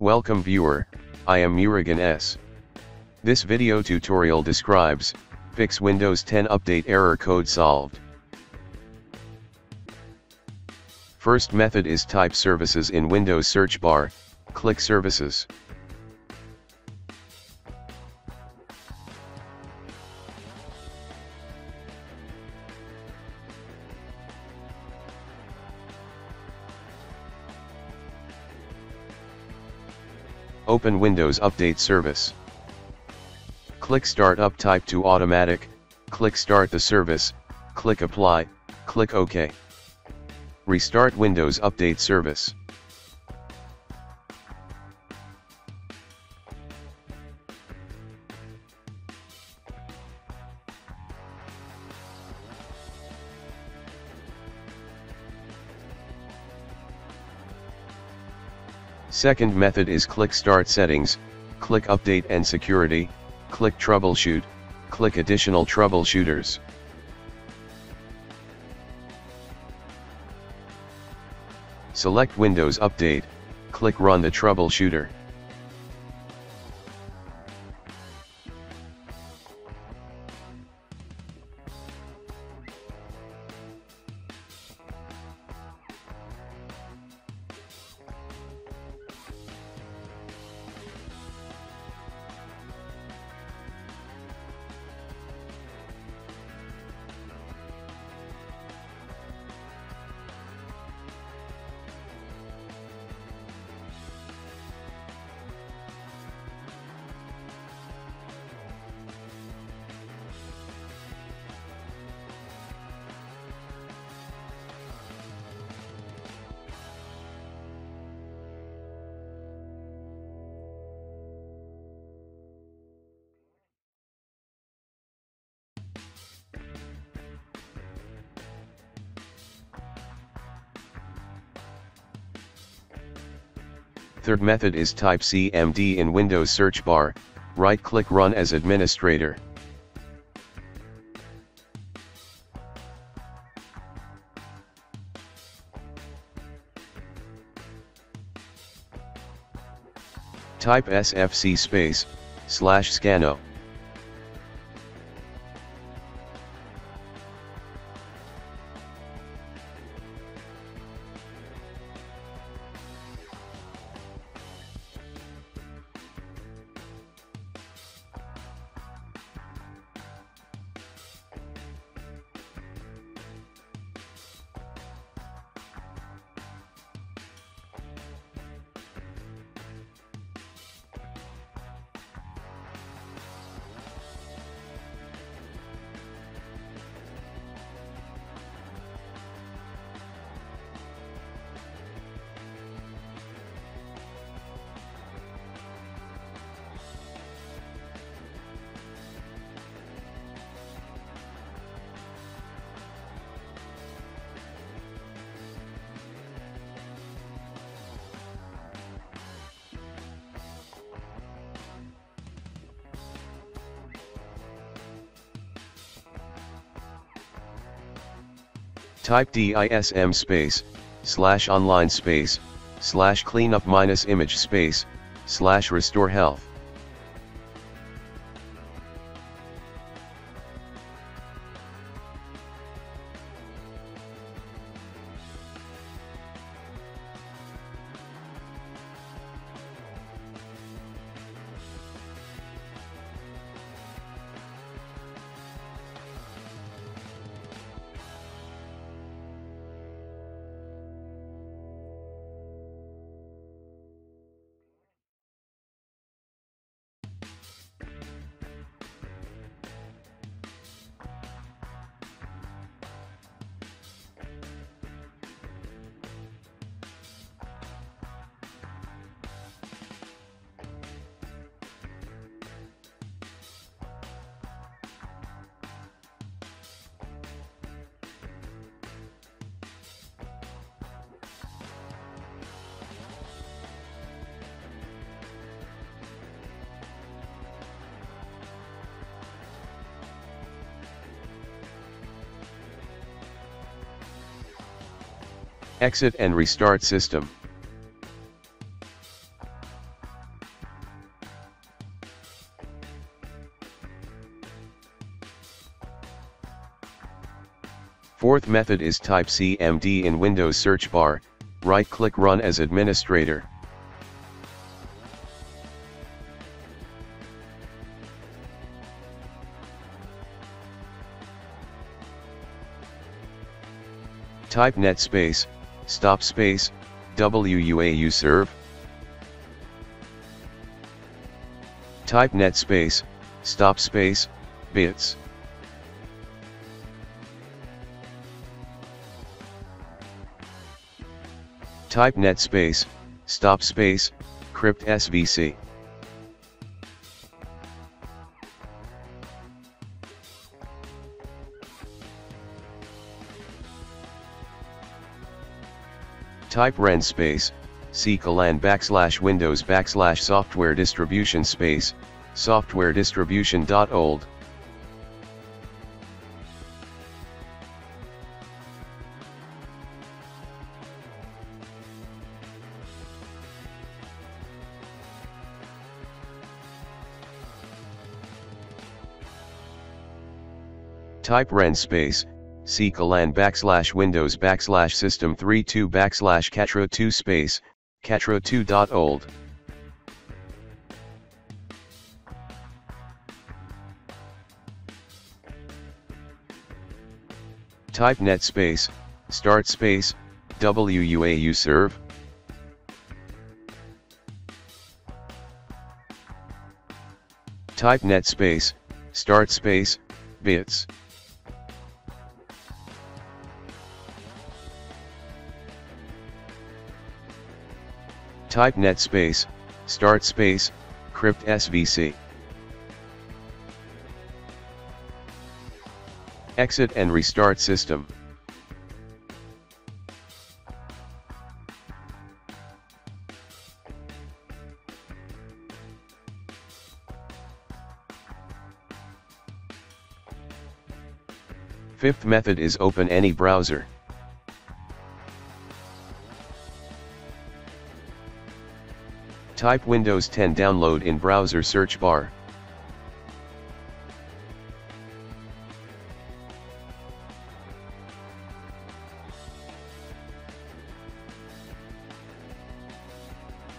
Welcome viewer, I am Murugan S. This video tutorial describes, fix Windows 10 update error code solved. First method is type services in Windows search bar, click services. Open Windows Update Service. Click Start Up Type to Automatic, click Start the service, click Apply, click OK. Restart Windows Update Service. Second method is click Start Settings, click Update and Security, click Troubleshoot, click Additional Troubleshooters. Select Windows Update, click Run the troubleshooter. Third method is type CMD in Windows search bar, right-click Run as administrator. Type SFC space, slash scannow. Type DISM space, slash online space, slash cleanup minus image space, slash restore health. Exit and restart system. Fourth method is type CMD in Windows search bar, right-click Run as administrator. Type netspace, stop space, WUAU serve. Type net space, stop space, bits. Type net space, stop space, crypt svc. Type ren space, C colon backslash windows backslash software distribution space, software distribution.old. Type ren space, C colon backslash windows backslash system 32 backslash catroot2 space, catroot2.old. Type net space, start space, WUAU serve. Type net space, start space, bits. Type net space, start space, crypt svc. Exit and restart system. Fifth method is open any browser. Type Windows 10 download in browser search bar.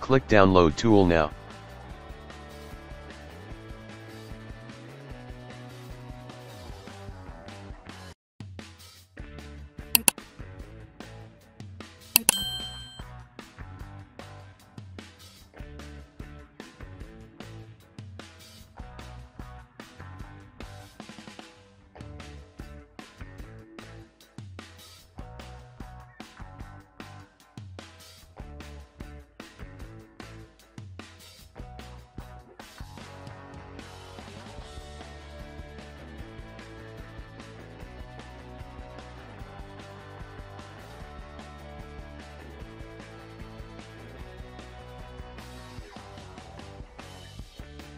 Click download tool now.